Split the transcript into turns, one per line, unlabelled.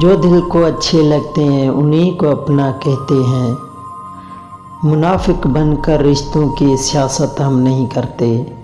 जो दिल को अच्छे लगते हैं, उन्हीं को अपना कहते हैं। मुनाफिक बनकर रिश्तों की सियासत हम नहीं करते।